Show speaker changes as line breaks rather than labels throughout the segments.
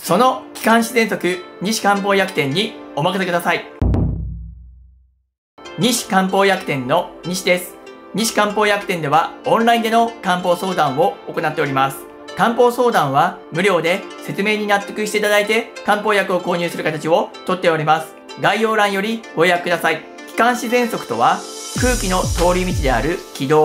その気管支喘息西漢方薬店にお任せください。西漢方薬店の西です。西漢方薬店ではオンラインでの漢方相談を行っております。漢方相談は無料で説明に納得していただいて漢方薬を購入する形をとっております。概要欄よりご予約ください。気管支喘息とは空気の通り道である気道、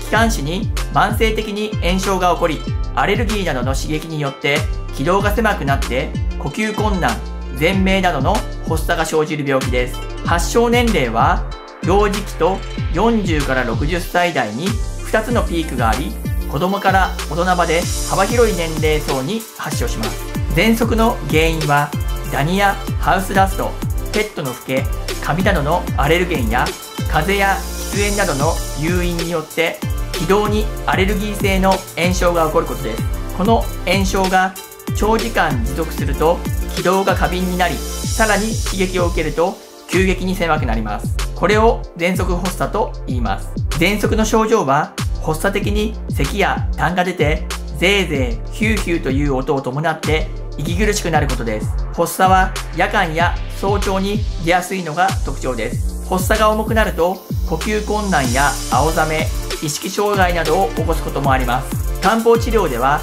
気管支に慢性的に炎症が起こり、アレルギーなどの刺激によって気道が狭くなって呼吸困難、全鳴などの発作が生じる病気です。発症年齢は幼児期と40から60歳代に2つのピークがあり、子供から大人まで幅広い年齢層に発症します。喘息の原因はダニやハウスダスト、ペットのフケ、カビなどのアレルゲンや風邪や喫煙などの誘因によって気道にアレルギー性の炎症が起こることです。この炎症が長時間持続すると気道が過敏になり、さらに刺激を受けると急激に狭くなります。これを喘息発作と言います。喘息の症状は発作的に咳や痰が出て、ゼーゼー、ヒューヒューという音を伴って息苦しくなることです。発作は夜間や早朝に出やすいのが特徴です。発作が重くなると呼吸困難や青ざめ、意識障害などを起こすこともあります。漢方治療では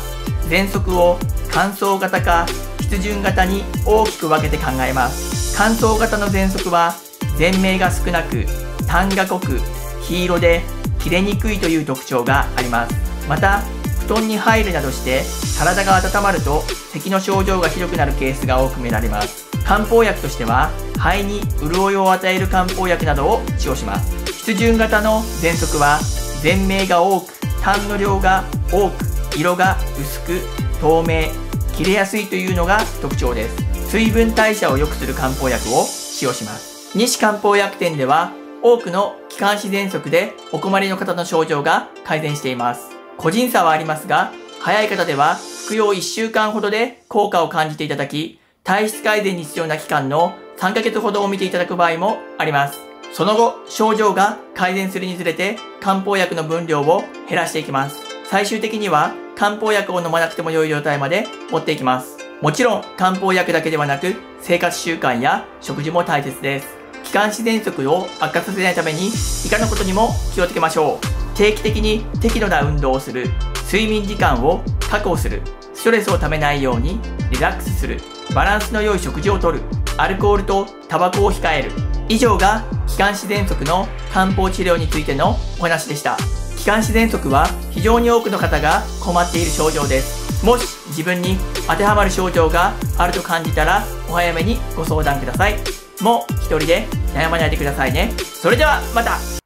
喘息を乾燥型か湿潤型に大きく分けて考えます。乾燥型の喘息は全鳴が少なく、痰が濃く、黄色で切れにくいという特徴があります。また、布団に入るなどして体が温まると咳の症状がひどくなるケースが多く見られます。漢方薬としては、肺に潤いを与える漢方薬などを使用します。湿潤型の喘息は、全鳴が多く、痰の量が多く、色が薄く、透明、切れやすいというのが特徴です。水分代謝を良くする漢方薬を使用します。西漢方薬店では多くの気管支喘息でお困りの方の症状が改善しています。個人差はありますが、早い方では服用1週間ほどで効果を感じていただき、体質改善に必要な期間の3ヶ月ほどを見ていただく場合もあります。その後、症状が改善するにつれて漢方薬の分量を減らしていきます。最終的には漢方薬を飲まなくても良い状態まで持っていきます。もちろん漢方薬だけではなく生活習慣や食事も大切です。気管支喘息を悪化させないために以下のことにも気をつけましょう。定期的に適度な運動をする。睡眠時間を確保する。ストレスをためないようにリラックスする。バランスの良い食事をとる。アルコールとタバコを控える。以上が気管支喘息の漢方治療についてのお話でした。気管支喘息は非常に多くの方が困っている症状です。もし自分に当てはまる症状があると感じたらお早めにご相談ください。もう一人で悩まないでくださいね。それではまた。